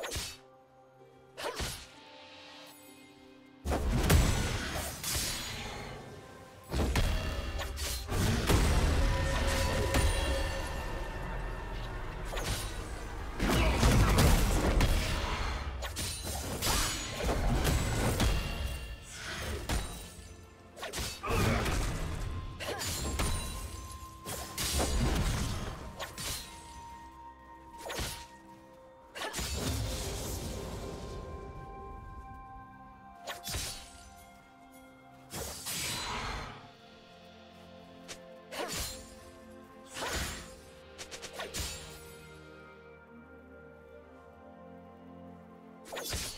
you you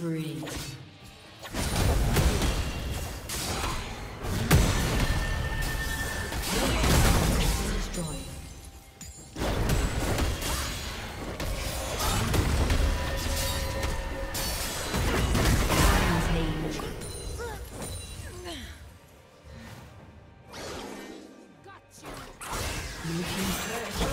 Spree. A summoner has